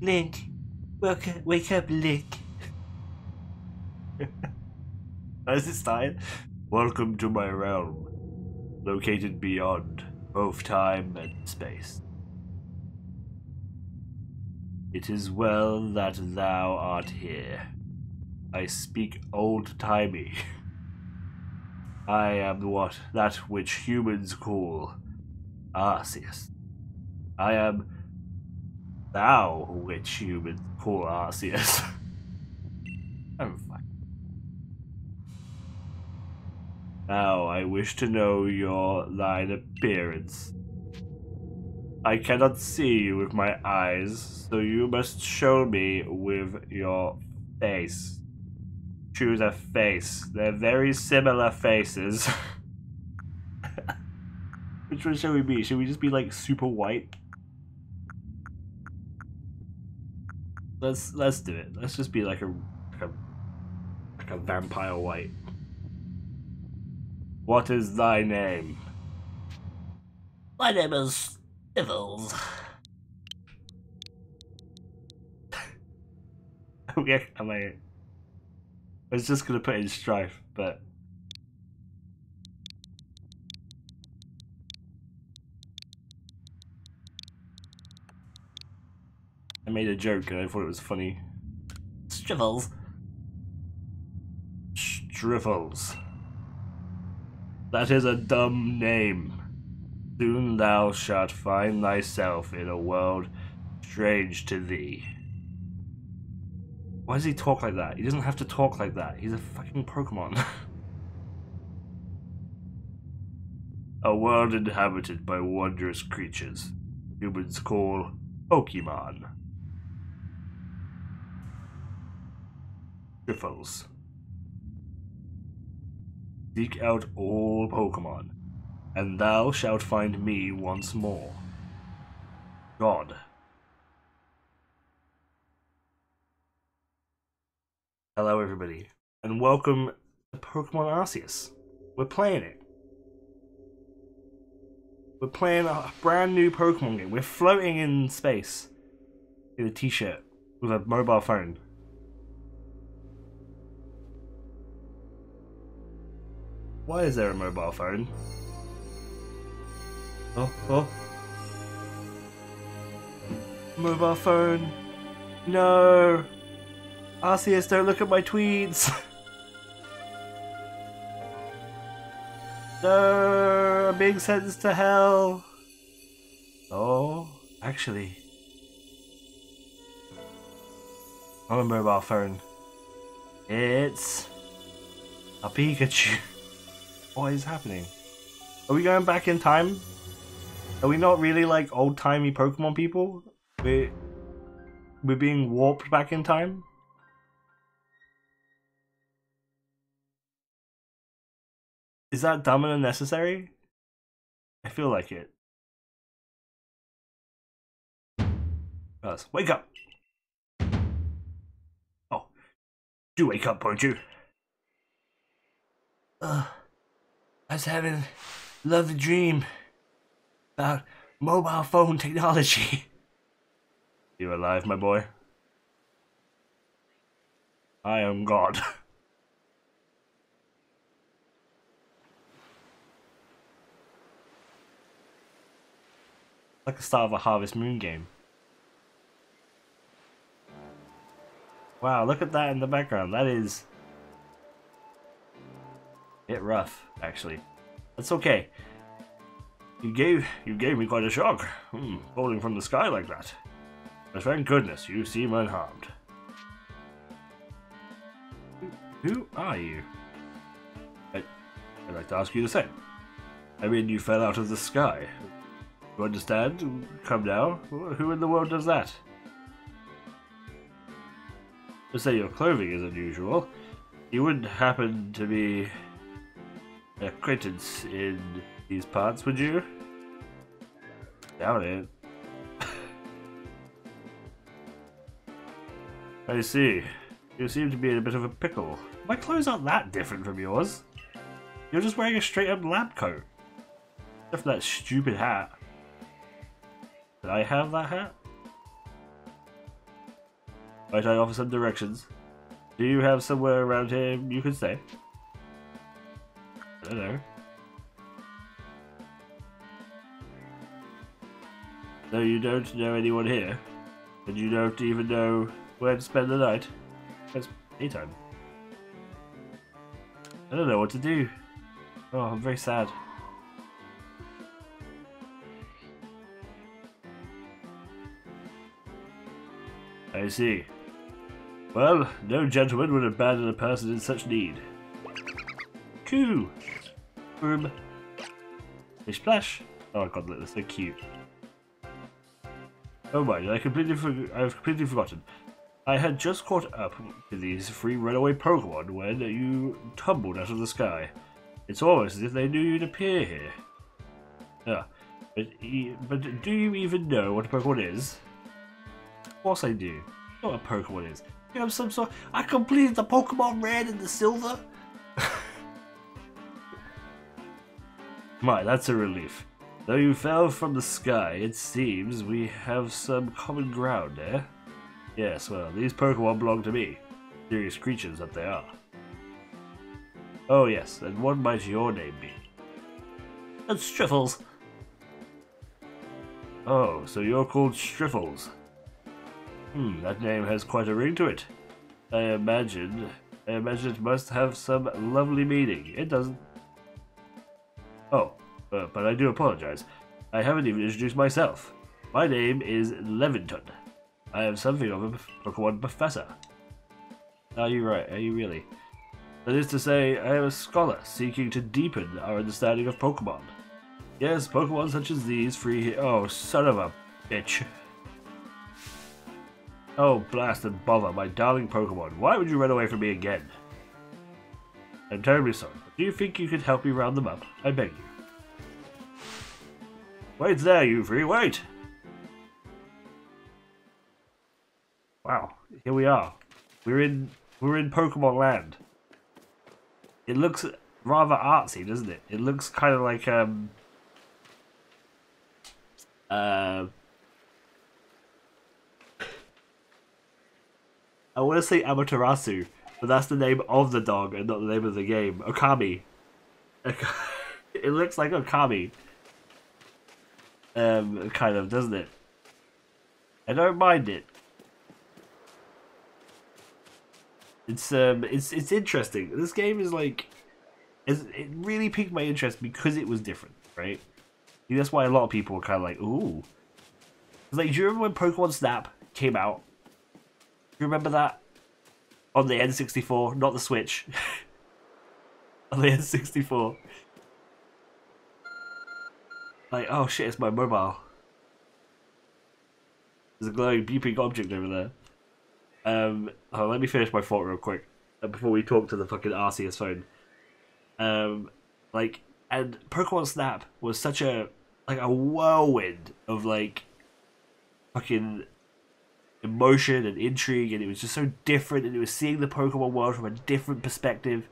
Link, wake up, wake up, Link. As it started, welcome to my realm, located beyond both time and space. It is well that thou art here. I speak old-timey. I am what that which humans call Arceus. I am thou which humans call Arceus. oh. Now I wish to know your thine appearance. I cannot see you with my eyes, so you must show me with your face. Choose a face. They're very similar faces. Which one should we be? Should we just be like super white? Let's let's do it. Let's just be like a like a, like a vampire white. What is thy name? My name is Ivils. okay, am I? I was just gonna put in strife, but made a joke and I thought it was funny. Strivels. Strivels. That is a dumb name. Soon thou shalt find thyself in a world strange to thee. Why does he talk like that? He doesn't have to talk like that. He's a fucking Pokemon. a world inhabited by wondrous creatures humans call Pokemon. Seek out all Pokemon, and thou shalt find me once more. God. Hello, everybody, and welcome to Pokemon Arceus. We're playing it. We're playing a brand new Pokemon game. We're floating in space in a t-shirt with a mobile phone. Why is there a mobile phone? Oh, oh. Mobile phone. No. Arceus, don't look at my tweets. no, I'm being sentenced to hell. Oh, actually. I'm a mobile phone. It's a Pikachu. What is happening? Are we going back in time? Are we not really like old-timey Pokemon people? We're, we're being warped back in time? Is that dumb and unnecessary? I feel like it. Us, wake up! Oh, do wake up, won't you? Ugh. I was having a lovely dream about mobile phone technology. You alive, my boy? I am God. like the start of a Harvest Moon game. Wow, look at that in the background. That is It rough, actually. That's okay. You gave you gave me quite a shock, hmm, falling from the sky like that. But thank goodness you seem unharmed. Who are you? I, I'd like to ask you the same. I mean, you fell out of the sky. You understand? Come now. Who in the world does that? To say your clothing is unusual, you wouldn't happen to be acquaintance in these parts, would you? Doubt it. I see. You seem to be in a bit of a pickle. My clothes aren't that different from yours. You're just wearing a straight up lab coat. Except for that stupid hat. Did I have that hat? Might I offer some directions? Do you have somewhere around here you could stay? Know. No, you don't know anyone here. And you don't even know where to spend the night. It's daytime. I don't know what to do. Oh, I'm very sad. I see. Well, no gentleman would abandon a person in such need. Coo! Boom. Fish splash. Oh god, look, that's so cute. Oh my, I completely I've completely forgotten. I had just caught up with these three runaway Pokemon when you tumbled out of the sky. It's almost as if they knew you'd appear here. Yeah, but, but do you even know what a Pokemon is? Of course I do. Know what a Pokemon is. You have some sort. I completed the Pokemon Red and the Silver. My, that's a relief. Though you fell from the sky, it seems we have some common ground, eh? Yes, well, these Pokemon belong to me. Serious creatures that they are. Oh yes, and what might your name be? It's Striffles. Oh, so you're called Striffles. Hmm, that name has quite a ring to it. I imagine, I imagine it must have some lovely meaning. It doesn't. Uh, but I do apologize. I haven't even introduced myself. My name is Laventon. I am something of a Pokemon professor. Are you right? Are you really? That is to say, I am a scholar seeking to deepen our understanding of Pokemon. Yes, Pokemon such as these free Oh, son of a bitch. Oh, blast and bother, my darling Pokemon. Why would you run away from me again? I'm terribly sorry, do you think you could help me round them up? I beg you. Wait there, you three, wait! Wow, here we are. We're in we're in Pokemon Land. It looks rather artsy, doesn't it? It looks kind of like um uh I want to say Amaterasu, but that's the name of the dog and not the name of the game. Okami. it looks like Okami. Um, kind of, doesn't it? I don't mind it. It's um, it's it's interesting. This game is like, it really piqued my interest because it was different, right? that's why a lot of people were kind of like, ooh. Like, do you remember when Pokemon Snap came out? Do you remember that? On the N64, not the Switch. on the N64. Like, oh shit, it's my mobile. There's a glowing beeping object over there. Um, let me finish my thought real quick uh, before we talk to the fucking Arceus phone. Um, like, and Pokemon Snap was such a like a whirlwind of like fucking emotion and intrigue, and it was just so different, and it was seeing the Pokemon world from a different perspective.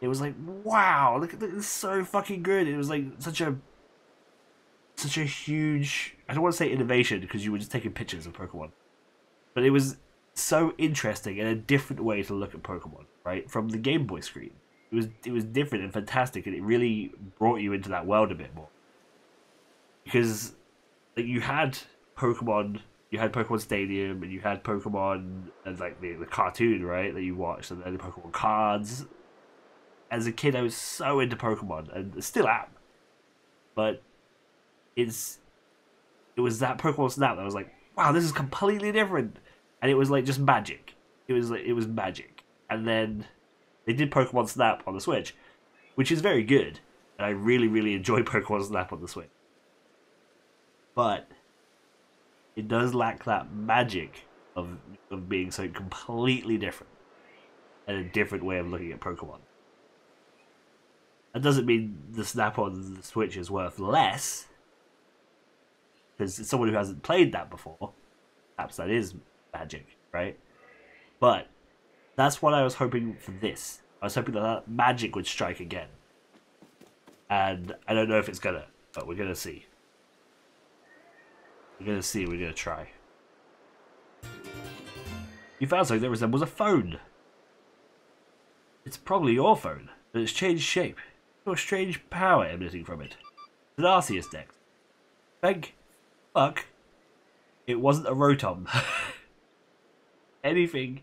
It was like, wow, look at this, so fucking good. It was like such a such a huge I don't want to say innovation because you were just taking pictures of Pokemon. But it was so interesting and a different way to look at Pokemon, right? From the Game Boy screen. It was it was different and fantastic and it really brought you into that world a bit more. Because like you had Pokemon you had Pokemon Stadium and you had Pokemon and like the, the cartoon, right, that you watched and then the Pokemon cards. As a kid I was so into Pokemon and still am. But it's it was that Pokemon Snap that was like, wow, this is completely different, and it was like just magic. It was like it was magic, and then they did Pokemon Snap on the Switch, which is very good, and I really really enjoy Pokemon Snap on the Switch. But it does lack that magic of of being so completely different and a different way of looking at Pokemon. That doesn't mean the Snap on the Switch is worth less because someone who hasn't played that before, perhaps that is magic, right? But that's what I was hoping for this. I was hoping that, that magic would strike again. And I don't know if it's gonna, but we're gonna see. We're gonna see, we're gonna try. You found something that resembles a phone. It's probably your phone, but it's changed shape. A strange power emanating from it. It's an Arceus deck. Thank fuck. It wasn't a Rotom. anything,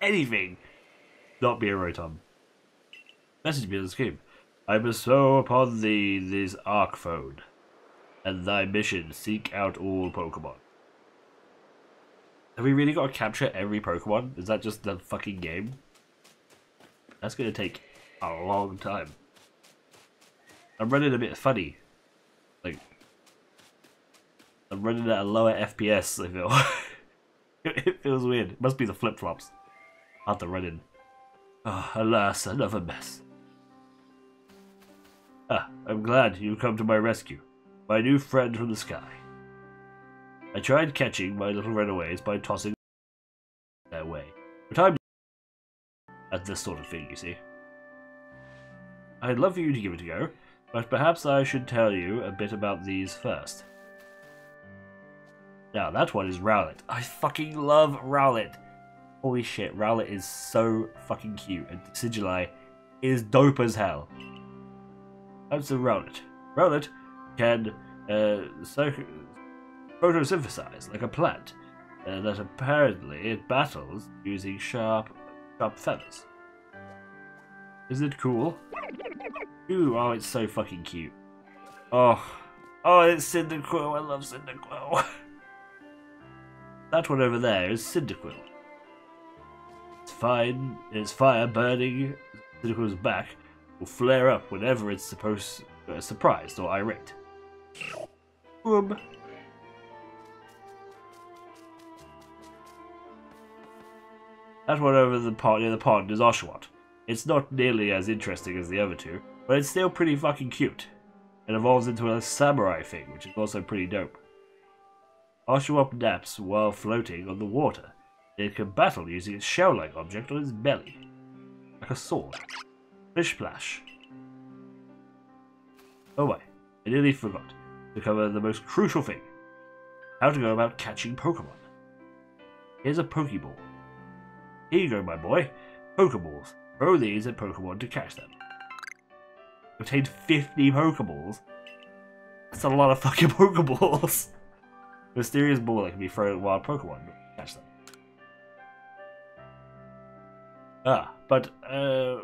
anything, not be a Rotom. Message me on the screen. I bestow upon thee this Arc Phone, and thy mission seek out all Pokemon. Have we really got to capture every Pokemon? Is that just the fucking game? That's gonna take a long time. I'm running a bit funny. I'm running at a lower FPS, I feel. it feels weird. It must be the flip-flops. After running. Ah, alas, another mess. Ah, I'm glad you've come to my rescue. My new friend from the sky. I tried catching my little runaways by tossing their way. But I'm at this sort of thing, you see. I'd love for you to give it a go, but perhaps I should tell you a bit about these first. Now, that one is Rowlet. I fucking love Rowlet. Holy shit, Rowlet is so fucking cute, and Sigilai is dope as hell. That's a Rowlet. Rowlet can uh, photosynthesize like a plant, uh, that apparently it battles using sharp, sharp feathers. Isn't it cool? Ooh, oh, it's so fucking cute. Oh, oh, it's Cyndaquil. I love Cyndaquil. that one over there is Cyndaquil. It's fine. Its fire burning Cyndaquil's back will flare up whenever it's supposed uh, surprised or irate. Boom. That one over the pond near the pond is Oshawott. It's not nearly as interesting as the other two, but it's still pretty fucking cute. It evolves into a samurai thing, which is also pretty dope. Oshawott naps while floating on the water. It can battle using its shell-like object on its belly, like a sword. Splish splash. Oh wait, I nearly forgot to cover the most crucial thing. How to go about catching Pokemon. Here's a Pokeball. Here you go, my boy. Pokeballs. Throw these at Pokemon to catch them. Obtained 50 Pokeballs. That's a lot of fucking Pokeballs. Mysterious ball that can be thrown at wild Pokemon catch them. Ah, but, uh,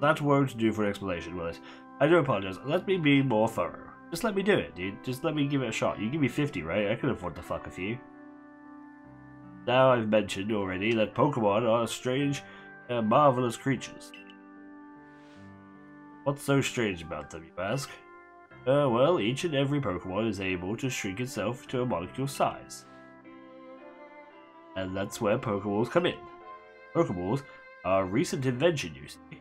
that won't do for an explanation, will it? I do apologize. Let me be more thorough. Just let me do it, dude. Just let me give it a shot. You give me 50, right? I can afford to fuck a few. Now I've mentioned already that Pokemon are strange and marvelous creatures. What's so strange about them, you ask? Uh, well, each and every Pokemon is able to shrink itself to a molecule size. And that's where Pokeballs come in. Pokeballs are a recent invention, you see.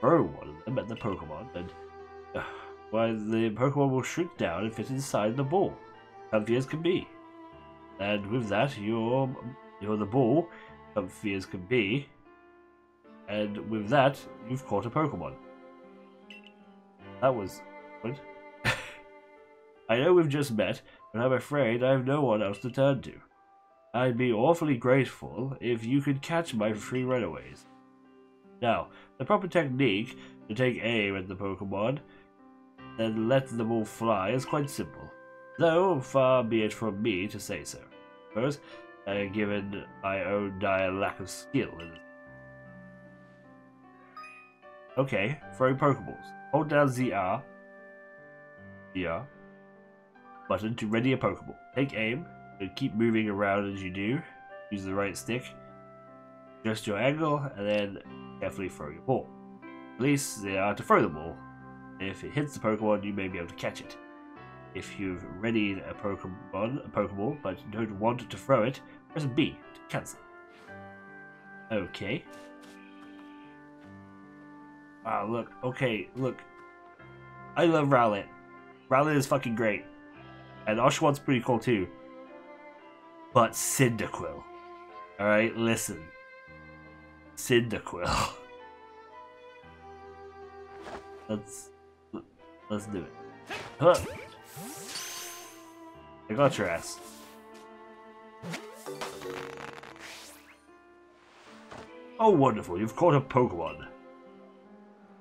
Throw one of them at the Pokemon, and uh, why the Pokemon will shrink down and fit inside the ball, comfy as can be. And with that, you're, you're the ball, comfy as can be, and with that, you've caught a Pokemon. That was... I know we've just met, but I'm afraid I have no one else to turn to. I'd be awfully grateful if you could catch my free runaways. Now, the proper technique to take aim at the Pokemon and let them all fly is quite simple, though far be it from me to say so. First, uh, given my own dire lack of skill. Okay, throwing Pokeballs. Hold down ZR, ZR button to ready a Pokeball. Take aim, and keep moving around as you do. Use the right stick, adjust your angle, and then carefully throw your ball. Release ZR to throw the ball. If it hits the Pokemon, you may be able to catch it. If you've readied a Pokemon, a Pokeball, but don't want to throw it, press B to cancel. Okay. Ah, look. Okay, look. I love Rowlet. Rowlet is fucking great. And Oshawott's pretty cool too. But Cyndaquil. Alright, listen. Cyndaquil. let's let's do it. Huh. I got your ass. Oh, wonderful, you've caught a Pokemon.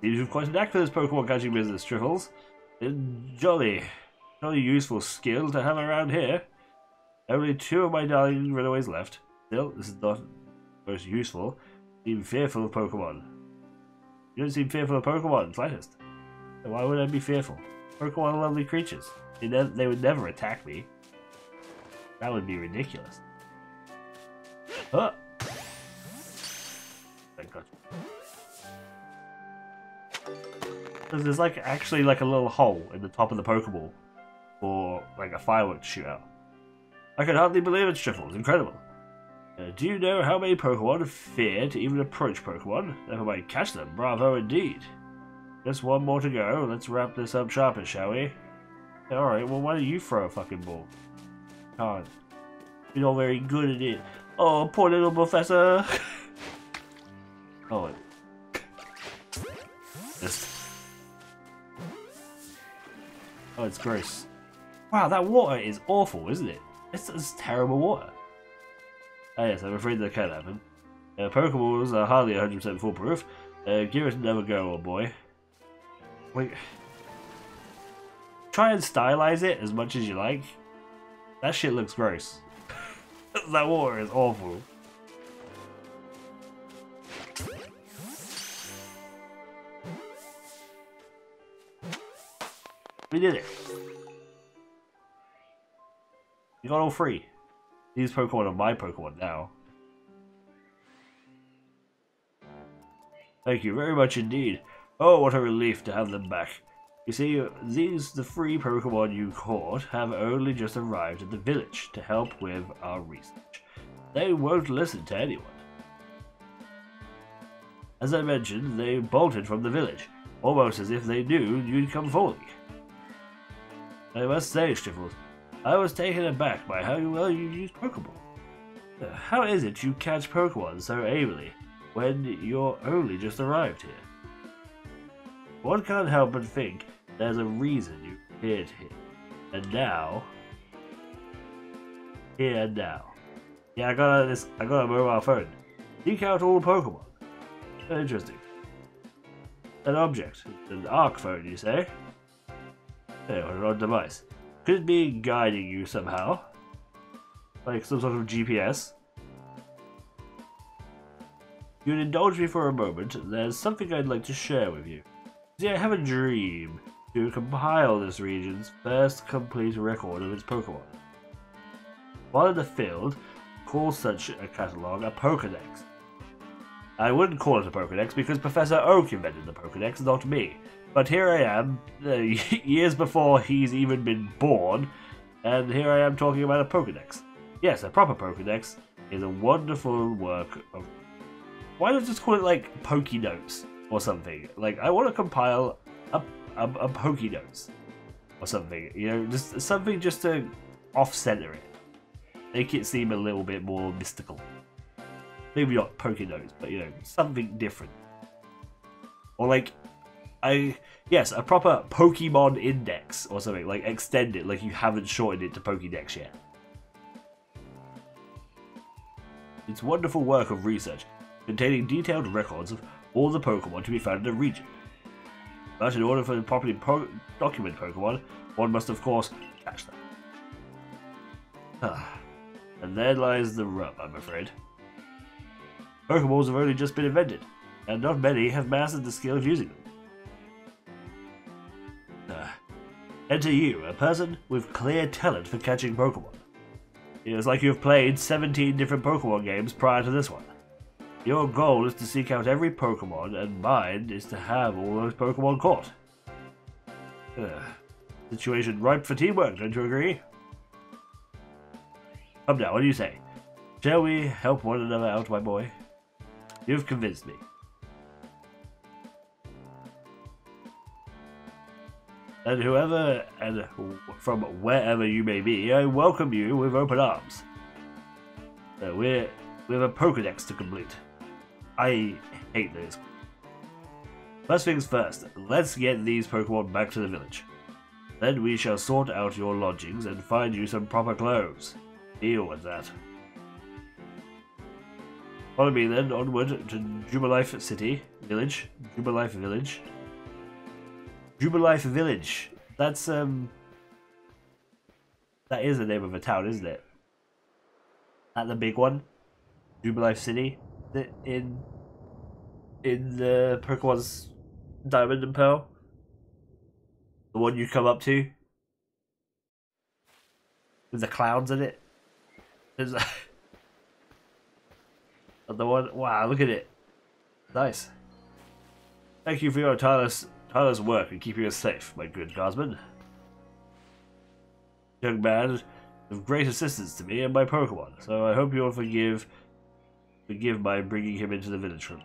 Seems you've quite a knack for this Pokemon catching business, Triffles. Jolly, jolly useful skill to have around here. Only two of my darling runaways left. Still, this is not most useful. Seem fearful of Pokemon. You don't seem fearful of Pokemon, slightest. Why would I be fearful? Pokemon are lovely creatures. They, they would never attack me. That would be ridiculous. I got you. There's like actually like a little hole in the top of the Pokeball for like a fireworks to shoot out. I can hardly believe it, Striffle. It's incredible. Uh, do you know how many Pokemon fear to even approach Pokemon? Never mind catch them. Bravo indeed. Just one more to go. Let's wrap this up sharper, shall we? Alright, well why don't you throw a fucking ball? Can't. You're not very good at it. Oh, poor little professor. oh. Just. Oh, it's gross. Wow, that water is awful, isn't it? It's, it's terrible water. Ah yes, I'm afraid that can happen. Uh, Pokeballs are hardly 100% foolproof. Uh, give it another go, old boy. Wait. Try and stylize it as much as you like. That shit looks gross. that water is awful. We did it. You got all three. These Pokemon are my Pokemon now. Thank you very much indeed. Oh, what a relief to have them back. You see, these, the three Pokemon you caught, have only just arrived at the village to help with our research. They won't listen to anyone. As I mentioned, they bolted from the village, almost as if they knew you'd come falling. I must say, Striffles, I was taken aback by how well you use Pokeball. Uh, how is it you catch Pokemon so ably when you're only just arrived here? One can't help but think there's a reason you appeared here. And now... Here and now. Yeah, I got this. I got a mobile phone. Seek out all Pokemon. Interesting. An object. An ARC phone, you say? Hey, an odd device. Could be guiding you somehow. Like some sort of GPS. You'd indulge me for a moment, there's something I'd like to share with you. See, I have a dream to compile this region's first complete record of its Pokemon. While in the field, call such a catalog a Pokedex. I wouldn't call it a Pokedex because Professor Oak invented the Pokedex, not me. But here I am, uh, years before he's even been born, and here I am talking about a Pokedex. Yes, a proper Pokedex is a wonderful work of... Why not just call it, like, Pokenotes or something? Like, I want to compile a, a, a or something, you know, just something just to off-center it. Make it seem a little bit more mystical. Maybe not Pokenotes, but, you know, something different. Or, like, Yes, a proper Pokemon index or something like extend it like you haven't shortened it to Pokédex yet. It's wonderful work of research, containing detailed records of all the Pokemon to be found in a region. But in order for to properly po document Pokemon, one must of course catch them. Ah, and there lies the rub, I'm afraid. Pokeballs have only just been invented, and not many have mastered the skill of using them. Enter you, a person with clear talent for catching Pokemon. It is like you have played 17 different Pokemon games prior to this one. Your goal is to seek out every Pokemon, and mine is to have all those Pokemon caught. Ugh. Situation ripe for teamwork, don't you agree? Come now, what do you say? Shall we help one another out, my boy? You've convinced me. And whoever and from wherever you may be, I welcome you with open arms. Uh, we're we have a Pokedex to complete. I hate this. First things first, let's get these Pokemon back to the village. Then we shall sort out your lodgings and find you some proper clothes. Deal with that. Follow me then onward to Jubilife City Village. Jubilife Village. Jubilife Village. That's um. That is the name of a town, isn't it? That the big one. Jubilife City. In in the Pokemon's Diamond and Pearl. The one you come up to. With the clouds in it. There's a the one wow, look at it. Nice. Thank you for your tireless tireless work in keeping us safe, my good guardsman. Young man of great assistance to me and my Pokemon, so I hope you'll forgive forgive my bringing him into the village room.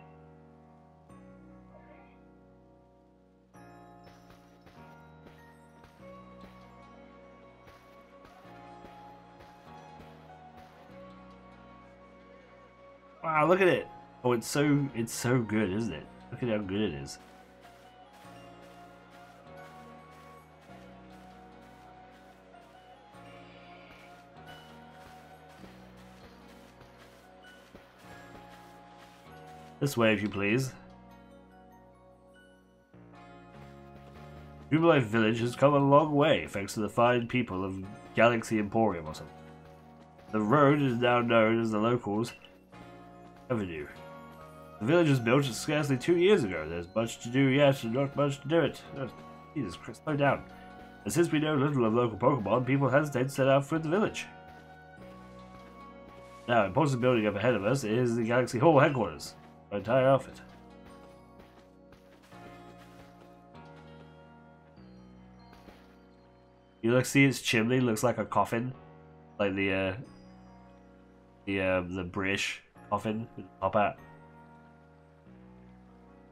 Wow, look at it. Oh, it's so it's so good, isn't it? Look at how good it is. This way, if you please. Jubilife Village has come a long way thanks to the fine people of Galaxy Emporium or something. The road is now known as the locals Avenue. The village was built scarcely two years ago. There's much to do yet and not much to do it. Oh, Jesus Christ, slow down. And since we know little of local Pokemon, people hesitate to set out for the village. Now, important building up ahead of us is the Galaxy Hall headquarters. Entire outfit. You look, see its chimney looks like a coffin, like the uh, the uh, the British coffin with a top hat.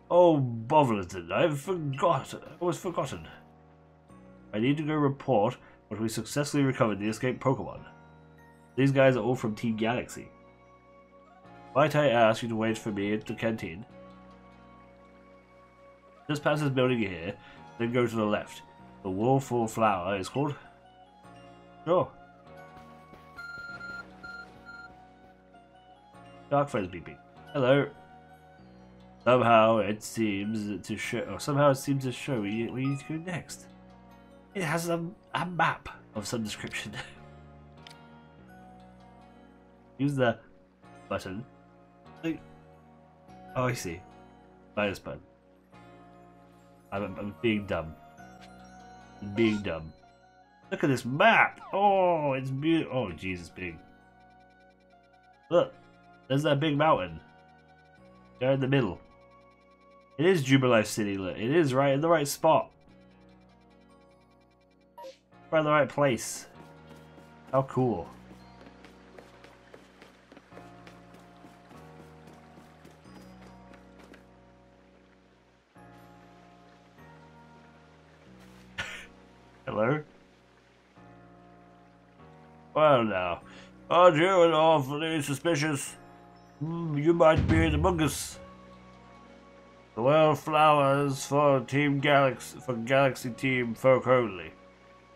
Oh, Boverton, I've forgot. I was forgotten. I need to go report but we successfully recovered the escaped Pokemon. These guys are all from Team Galaxy. Might I ask you to wait for me at the canteen? Just past this building here, then go to the left. The Willful Flower is called. Sure. Dark friends beeping. Hello. Somehow it seems to show. Or somehow it seems to show where you need to go next. It has a, a map of some description. Use the button Oh, I see. Minus button. I'm, I'm being dumb. I'm being dumb. Look at this map! Oh, it's beautiful. Oh, Jesus, big. Look, there's that big mountain. There in the middle. It is Jubilife City, look. It is right in the right spot. Right in the right place. How cool. Well now, aren't you awfully suspicious? Mm, you might be the mungus. Well, flowers for Team Galaxy for Galaxy Team folk only.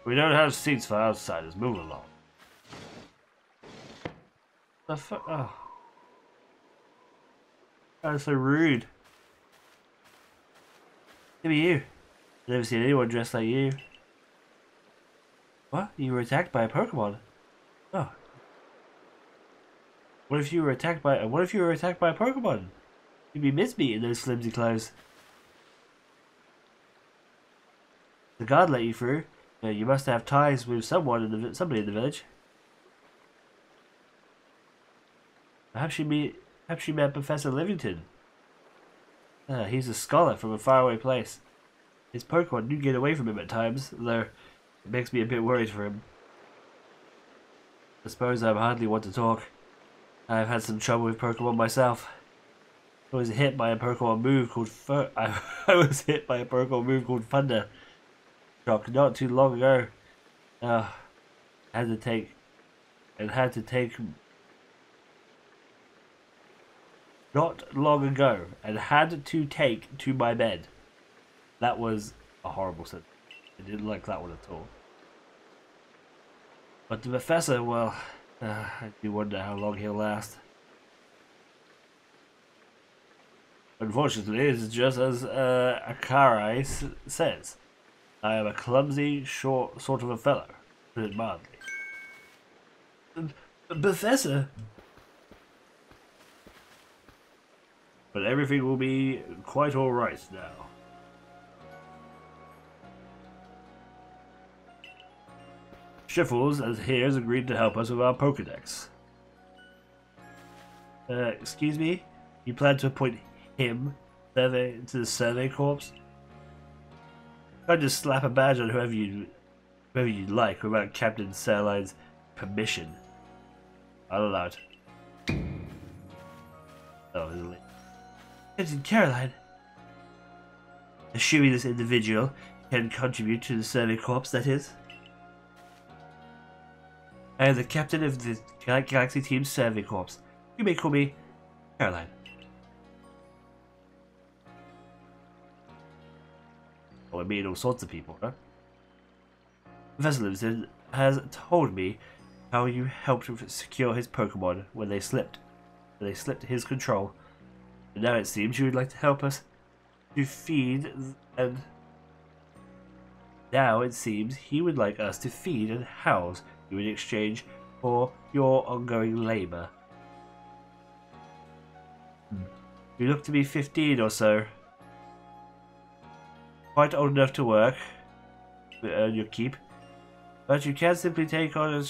We don't have seats for outsiders. Move along. The fuck? Oh. That's so rude. Maybe you. I've never seen anyone dressed like you. What? You were attacked by a Pokemon? Oh. What if you were attacked by what if you were attacked by a Pokemon? You'd be me in those flimsy clothes. The guard let you through. You must have ties with someone in the somebody in the village. Perhaps you meet perhaps you met Professor Laventon. Uh, he's a scholar from a faraway place. His Pokemon do get away from him at times, though it makes me a bit worried for him. I suppose I'm hardly want to talk. I've had some trouble with Pokemon myself. I was hit by a Pokemon move called Fur I, I was hit by a Pokemon move called Thunder Shock not too long ago. Uh, had to take and had to take not long ago and had to take to my bed. That was a horrible sentence. I didn't like that one at all. But the professor, well, uh, I do wonder how long he'll last. Unfortunately, it's just as uh, Akari s- says. I am a clumsy, short sort of a fellow, put mildly. Professor, But everything will be quite alright now. Striffles, as here, has agreed to help us with our Pokedex. Uh, excuse me? You plan to appoint him survey to the Survey Corps? I just slap a badge on whoever you whoever you like without Captain Cyllene's permission. I'll allow it. Oh, there's a link. Captain Caroline. Assuming this individual can contribute to the Survey Corps, that is. I am the captain of the Galaxy Team Survey Corps. You may call me Caroline. Oh, I mean all sorts of people, huh? Professor Livingston has told me how you helped secure his Pokemon when they slipped. When they slipped his control. And now it seems you would like to help us to feed and now it seems he would like us to feed and house you in exchange for your ongoing labor. Hmm. You look to be 15 or so. Quite old enough to work, to earn your keep. But you can't simply take on a,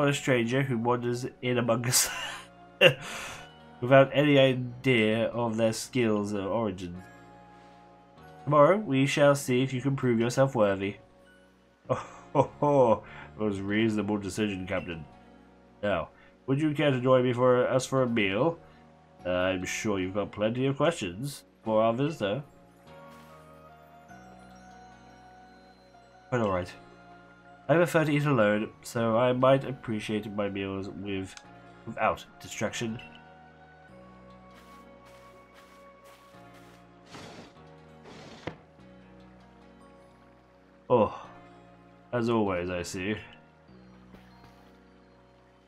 on a stranger who wanders in among us without any idea of their skills or origins. Tomorrow we shall see if you can prove yourself worthy. Oh, ho, ho. That was reasonable decision, Captain. Now, would you care to join me for us for a meal? Uh, I'm sure you've got plenty of questions for our visitor. But alright. I prefer to eat alone, so I might appreciate my meals with without distraction. Oh, as always, I see.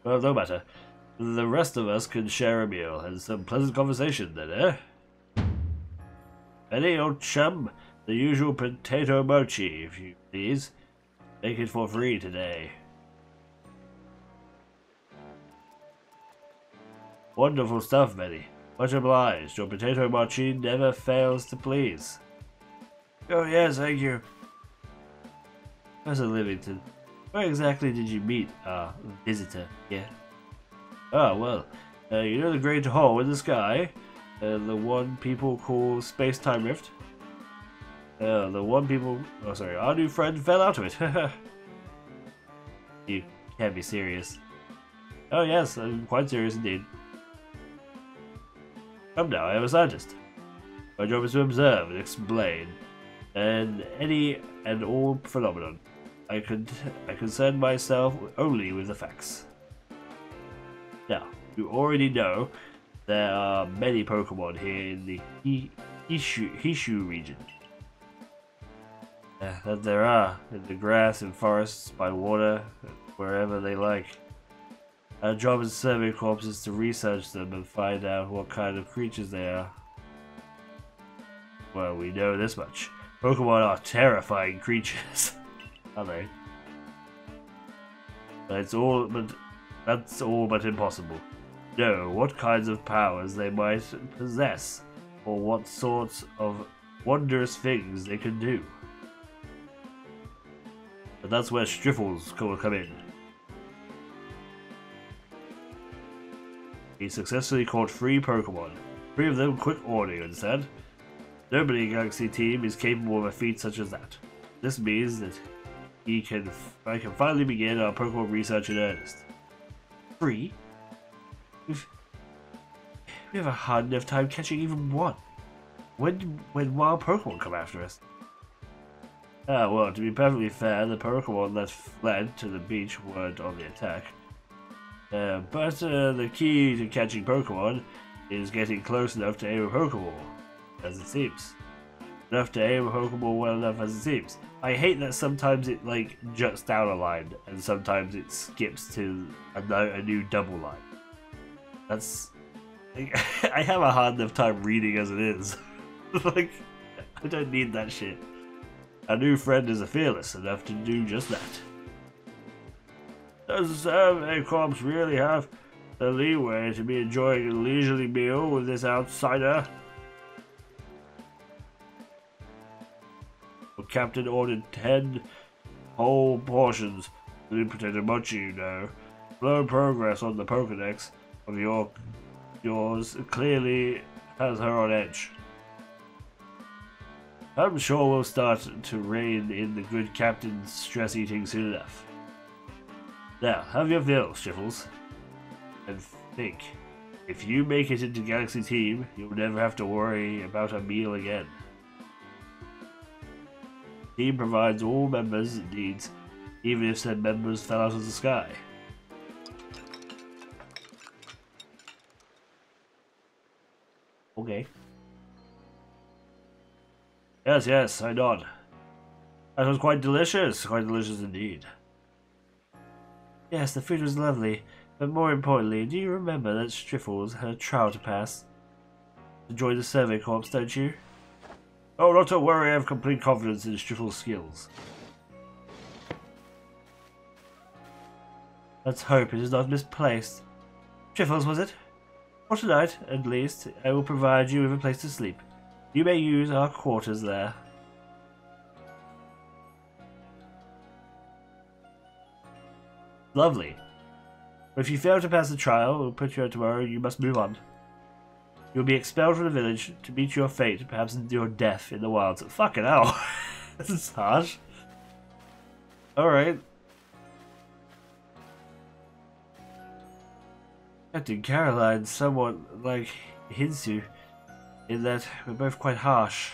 Well, no matter. The rest of us can share a meal and some pleasant conversation then, eh? Any old chum? The usual potato mochi, if you please. Make it for free today. Wonderful stuff, Betty. Much obliged. Your potato mochi never fails to please. Oh yes, thank you. Professor Laventon, where exactly did you meet our visitor here? Ah, well, uh, you know the Great Hall in the sky? Uh, the one people call Space-Time Rift? Uh, the one people... Oh, sorry, our new friend fell out of it. you can't be serious. Oh yes, I'm quite serious indeed. Come now, I am a scientist. My job is to observe and explain and any and all phenomenon. I could I concern myself only with the facts. Now, you already know there are many Pokemon here in the Hi- Hishu, region. That there are in the grass and forests, by water, wherever they like. Our job as Survey Corps is to research them and find out what kind of creatures they are. Well, we know this much. Pokemon are terrifying creatures, are they? That's all, but that's all but impossible. No, what kinds of powers they might possess, or what sorts of wondrous things they can do. But that's where Striffles will come in. He successfully caught three Pokemon. Three of them quick order, understand? Nobody in Galaxy Team is capable of a feat such as that. This means that he can, I can finally begin our Pokemon research in earnest. Free? We've, we have a hard enough time catching even one. When when wild Pokemon come after us? Ah, well, to be perfectly fair, the Pokemon that fled to the beach weren't on the attack. Uh, but uh, the key to catching Pokemon is getting close enough to aim a Pokeball, as it seems. Enough to aim a Pokeball well enough as it seems. I hate that sometimes it like juts down a line and sometimes it skips to a, a new double line. That's I have a hard enough time reading as it is. like, I don't need that shit. A new friend is a fearless enough to do just that. Does Survey Corps really have the leeway to be enjoying a leisurely meal with this outsider? The captain ordered ten whole portions of the potato mochi, you know. Slow progress on the Pokedex of your yours clearly has her on edge. I'm sure we'll start to rein in the good captain's stress eating soon enough. Now, have your fill, Striffles. And think, if you make it into Galaxy Team, you'll never have to worry about a meal again. Team provides all members' it needs, even if said members fell out of the sky. Okay. Yes, yes, I nod. That was quite delicious, quite delicious indeed. Yes, the food was lovely, but more importantly, do you remember that Striffles had a trial to pass? To join the Survey Corps, don't you? Oh, not to worry, I have complete confidence in Striffle's skills. Let's hope it is not misplaced. Striffles, was it? For tonight, at least, I will provide you with a place to sleep. You may use our quarters there. Lovely. But if you fail to pass the trial, we'll put you out tomorrow you must move on. You'll be expelled from the village to meet your fate, perhaps your death in the wilds. Fucking hell. this is harsh. Alright. Captain Cyllene somewhat like Hisui in that we're both quite harsh.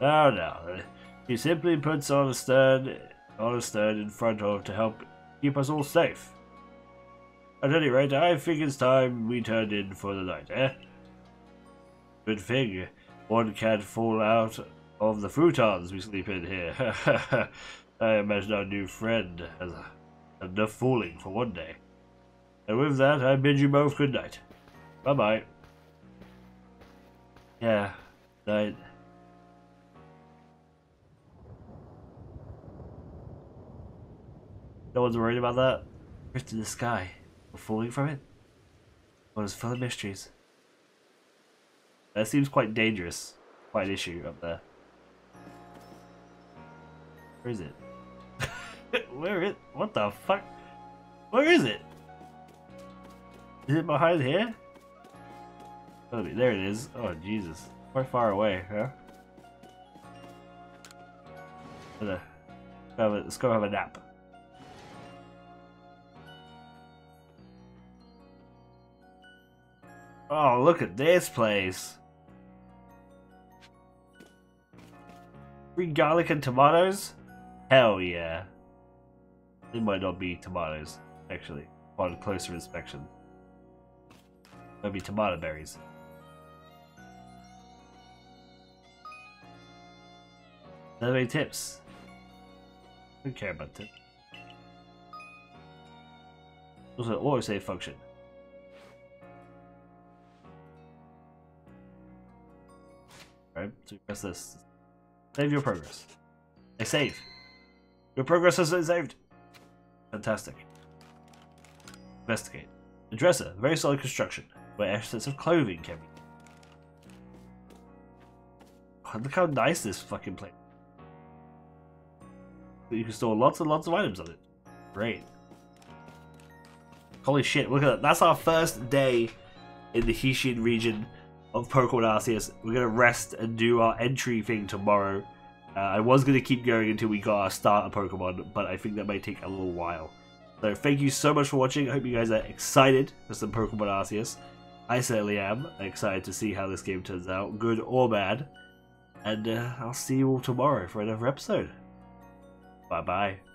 No, no. He simply puts on a stern, on a stern in front of to help keep us all safe. At any rate, I think it's time we turned in for the night, eh? Good thing one can't fall out of the futons we sleep in here. I imagine our new friend has enough fooling for one day. And with that, I bid you both good night. Bye-bye. Yeah, night. No one's worried about that. Rift in the sky. Falling from it? What is full of mysteries. That seems quite dangerous. Quite an issue up there. Where is it? Where is it? What the fuck? Where is it? Is it behind here? Oh, there it is. Oh, Jesus. Quite far away, huh? Let's go have a nap. Oh, look at this place. Free garlic and tomatoes? Hell yeah. It might not be tomatoes, actually, upon closer inspection. It might be tomato berries. Survey tips. Don't care about tips. Also, autosave function. Right, so you press this. Save your progress. I save. Your progress has been saved. Fantastic. Investigate. The dresser, very solid construction, where assets of clothing can be. Oh, look how nice this fucking place. You can store lots and lots of items on it. Great. Holy shit, look at that. That's our first day in the Hisui region of Pokemon Arceus. We're going to rest and do our entry thing tomorrow. Uh, I was going to keep going until we got our starter Pokemon, but I think that might take a little while. So thank you so much for watching. I hope you guys are excited for some Pokemon Arceus. I certainly am excited to see how this game turns out, good or bad. And uh, I'll see you all tomorrow for another episode. Bye bye.